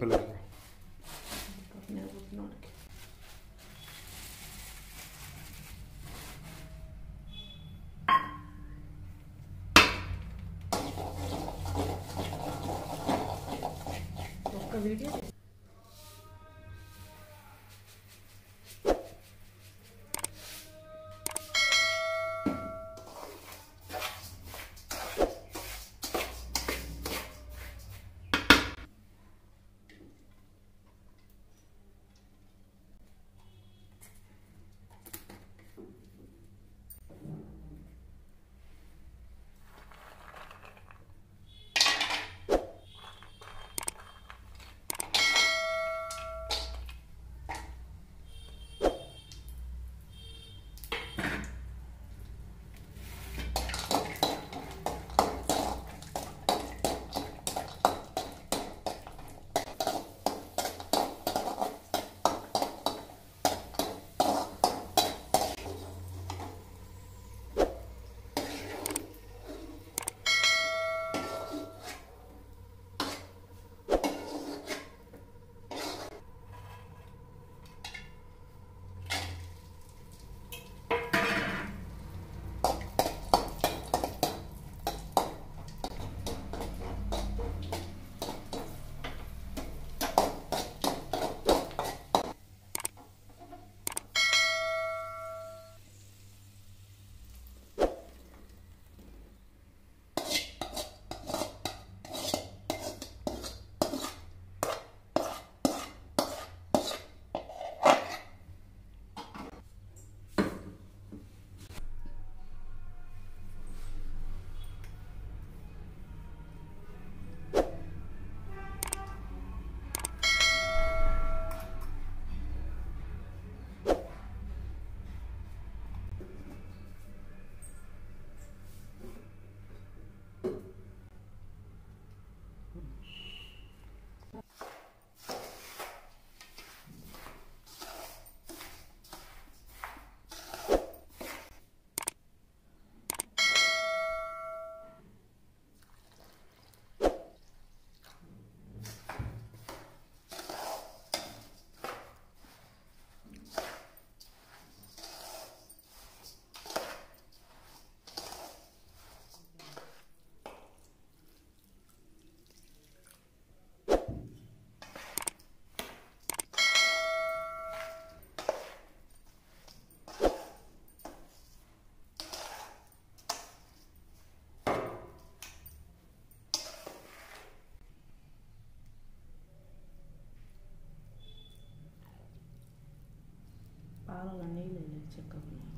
पे लगेगा video I don't to check up on.